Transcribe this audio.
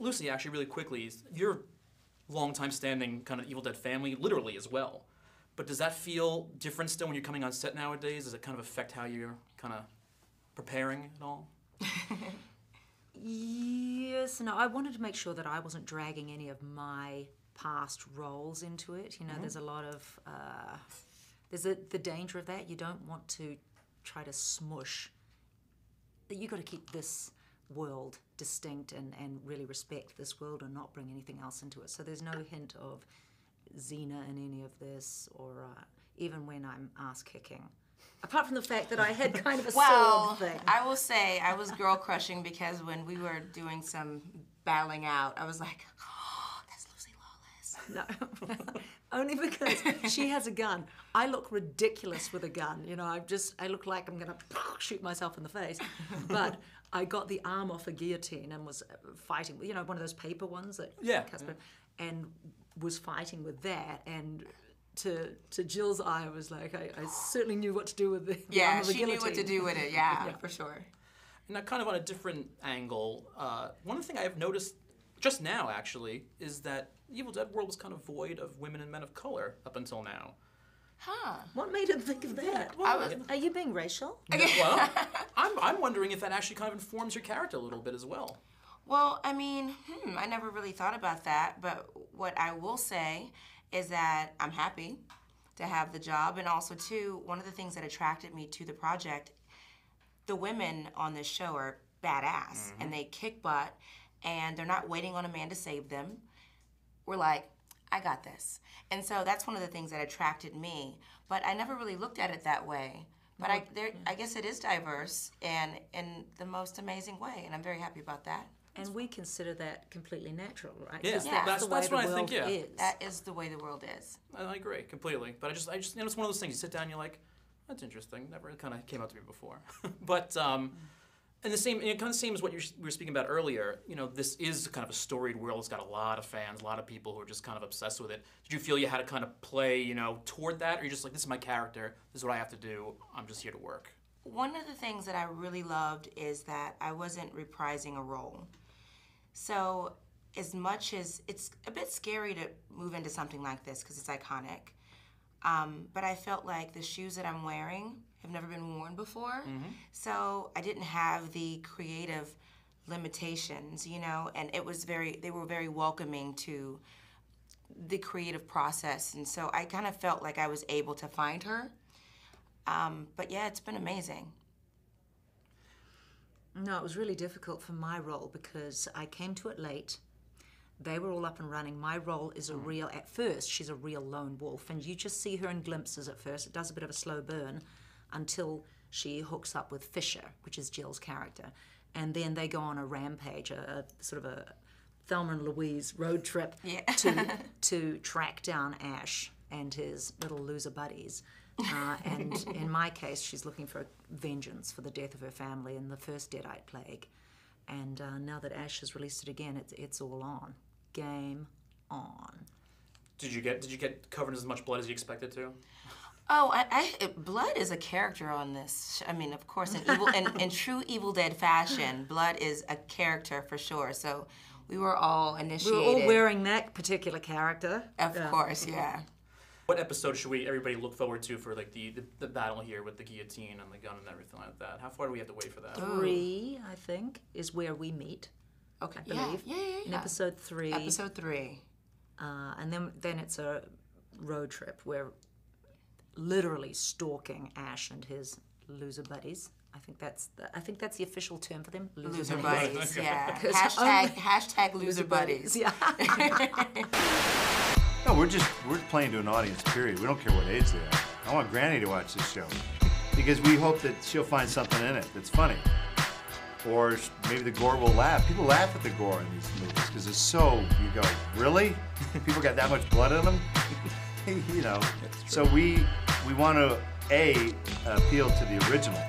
Lucy, actually, really quickly, you're long-time standing kind of Evil Dead family, literally as well. But does that feel different still when you're coming on set nowadays? Does it kind of affect how you're kind of preparing at all? Yes, no. I wanted to make sure that I wasn't dragging any of my past roles into it. You know, there's a lot of uh, there's a, the danger of that. You don't want to try to smush. That you got to keep this world distinct and, and really respect this world and not bring anything else into it. So there's no hint of Xena in any of this, or uh, even when I'm ass kicking. Apart from the fact that I had kind of a Well, sword thing. I will say I was girl crushing because when we were doing some battling out, I was like, oh, that's Lucy Lawless. No, only because she has a gun. I look ridiculous with a gun. You know, I just I look like I'm gonna shoot myself in the face. But I got the arm off a guillotine and was fighting. You know, one of those paper ones that Yeah, Casper, and was fighting with that and. To, to Jill's eye, I was like, I, I certainly knew what to do with the, the arm Yeah, of a she knew what to do with it. Yeah, yeah, for sure. And now, kind of on a different angle, uh, one of the thing I've noticed just now, actually, is that Evil Dead world was kind of void of women and men of color up until now. Huh. What made him think of that? Well, was- Are you being racial? well, I'm, I'm wondering if that actually kind of informs your character a little bit as well. Well, I mean, hmm, I never really thought about that, but what I will say is that I'm happy to have the job, and also too, one of the things that attracted me to the project, the women on this show are badass, and they kick butt, and they're not waiting on a man to save them. We're like, I got this, and so that's one of the things that attracted me. But I never really looked at it that way. But I, there, I guess it is diverse and in the most amazing way, and I'm very happy about that. And we consider that completely natural, right? Yeah, 'Cause Yeah. that's- the way that's the what I world think, yeah. is. That is the way the world is. I I agree completely, but I just, I just, you know, it's one of those things. You sit down, and you're like, that's interesting. Never kind of came out to me before. but, um, and the same, you know, kind of same as what you we were speaking about earlier. You know, this is kind of a storied world. It's got a lot of fans, a lot of people who are just kind of obsessed with it. Did you feel you had to kind of play, you know, toward that, or you're just like, this is my character. This is what I have to do. I'm just here to work. One of the things that I really loved is that I wasn't reprising a role. So, as much as it's a bit scary to move into something like this because it's iconic, um, but I felt like the shoes that I'm wearing have never been worn before. So, I didn't have the creative limitations, you know, and it was very, they were very welcoming to the creative process. And so I kind of felt like I was able to find her. Um, but yeah, it's been amazing. No, it was really difficult for my role because I came to it late. They were all up and running. My role is a real, at first, she's a real lone wolf, and you just see her in glimpses at first. It does a bit of a slow burn until she hooks up with Fisher, which is Jill's character. And then they go on a rampage, a, a sort of a Thelma and Louise road trip Yeah. to, to track down Ash and his little loser buddies. Uh, and in my case, she's looking for a vengeance for the death of her family in the first Deadite plague. And uh, now that Ash has released it again, it's, it's all on. Game on. Did you get, did you get covered in as much blood as you expected to? Oh, I, I, it- Blood is a character on this. I mean, of course, in evil, in, in true Evil Dead fashion, Blood is a character for sure. So we were all initiated. We initiated. were all wearing that particular character. Of course, yeah. What episode should we everybody look forward to for like the, the, the battle here with the guillotine and the gun and everything like that? How far do we have to wait for that? Three, I think, is where we meet. Okay. I Yeah, believe. yeah, yeah, In yeah. episode three. Episode three. Uh, and then, then it's a road trip where literally stalking Ash and his loser buddies. I think that's the, I think that's the official term for them. Loser buddies, Yeah. Hashtag, only- hashtag loser buddies. Yeah. No, we're just we're playing to an audience. Period. We don't care what age they are. I want Granny to watch this show because we hope that she'll find something in it that's funny, or maybe the gore will laugh. People laugh at the gore in these movies because it's so. You go, really? People got that much blood in them? you know. So we we want to a appeal to the original